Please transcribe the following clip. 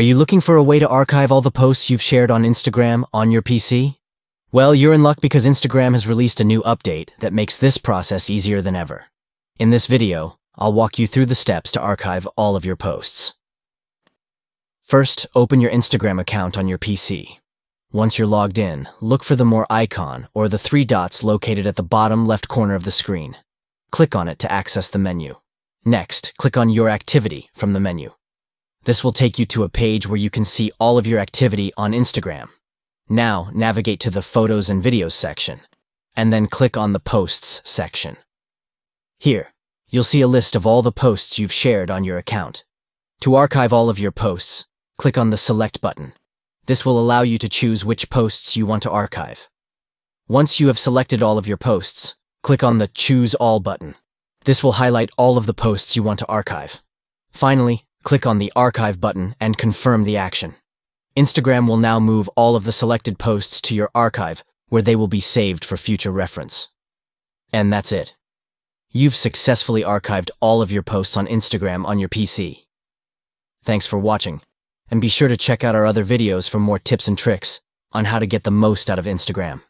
Are you looking for a way to archive all the posts you've shared on Instagram on your PC? Well, you're in luck because Instagram has released a new update that makes this process easier than ever. In this video, I'll walk you through the steps to archive all of your posts. First, open your Instagram account on your PC. Once you're logged in, look for the More icon or the three dots located at the bottom left corner of the screen. Click on it to access the menu. Next, click on Your Activity from the menu. This will take you to a page where you can see all of your activity on Instagram. Now, navigate to the Photos and Videos section, and then click on the Posts section. Here, you'll see a list of all the posts you've shared on your account. To archive all of your posts, click on the Select button. This will allow you to choose which posts you want to archive. Once you have selected all of your posts, click on the Choose All button. This will highlight all of the posts you want to archive. Finally, Click on the Archive button and confirm the action. Instagram will now move all of the selected posts to your archive, where they will be saved for future reference. And that's it. You've successfully archived all of your posts on Instagram on your PC. Thanks for watching, and be sure to check out our other videos for more tips and tricks on how to get the most out of Instagram.